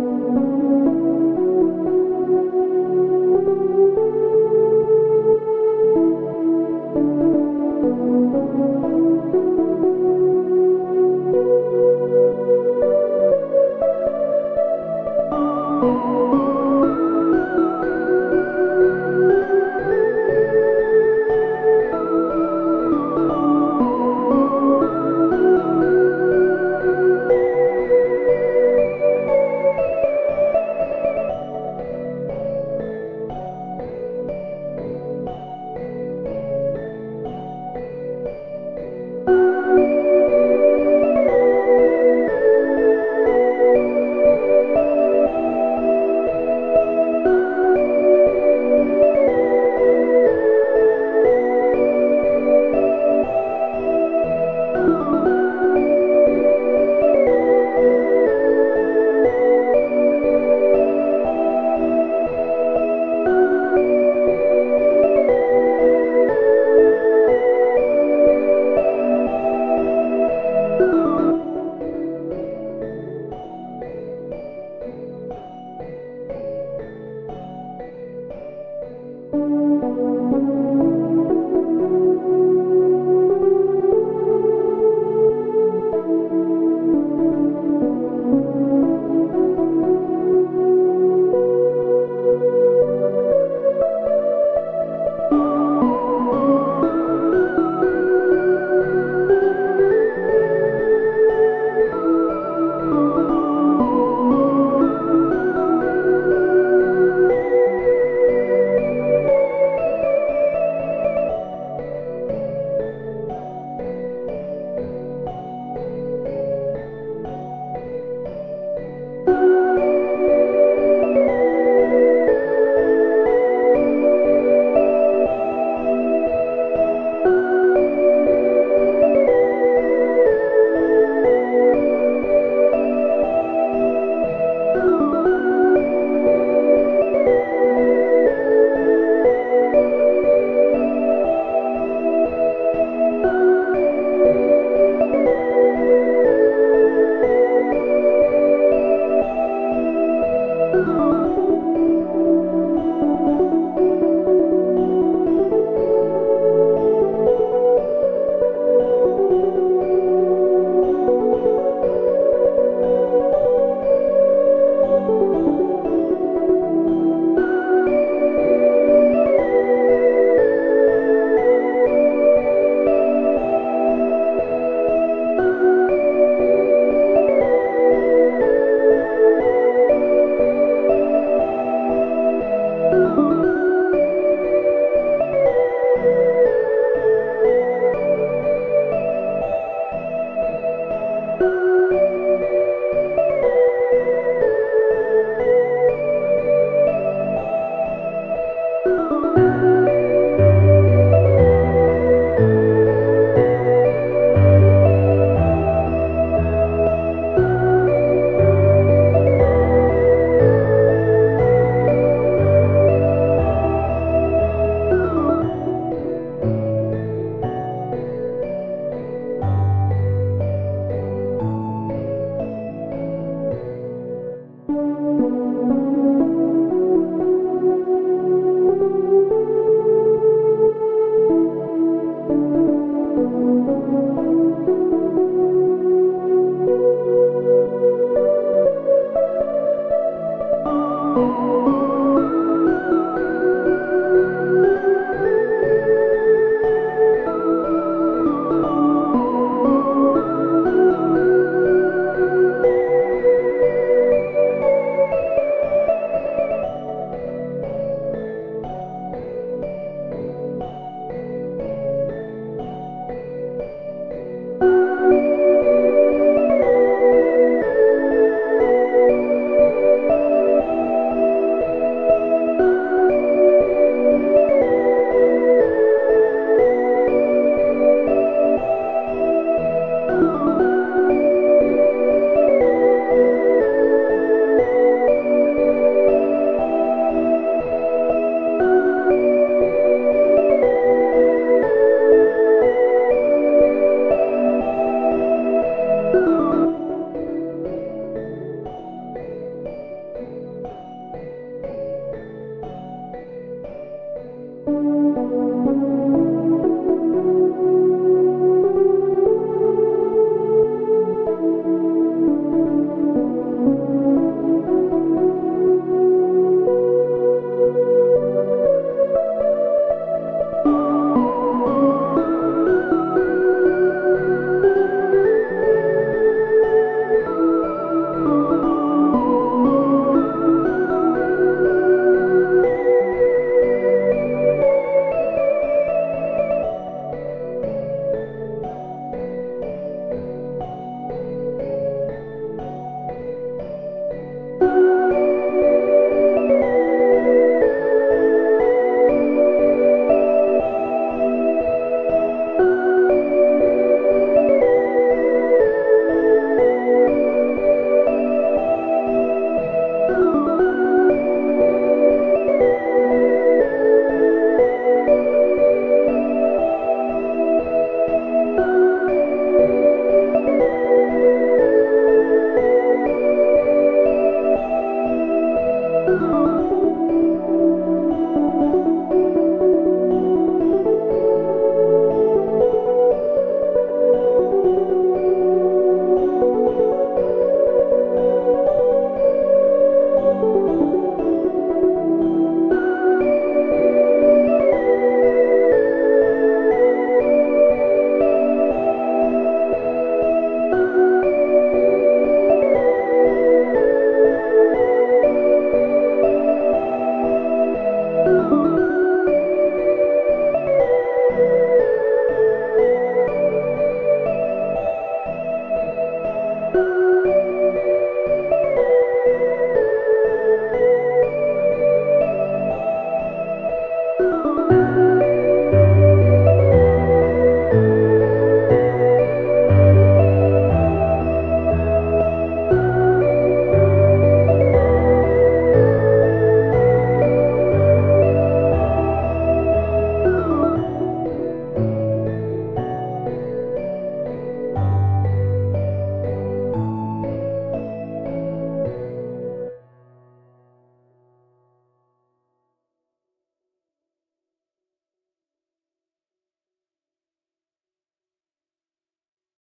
うん。